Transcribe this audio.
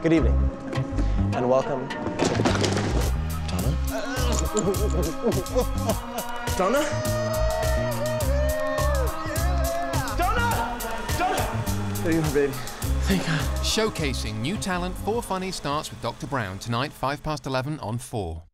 Good evening, and welcome Donna? Donna? Donna! Donna! There you are, baby. Thank God. Showcasing new talent, 4Funnies starts with Dr. Brown tonight, 5 past 11 on 4.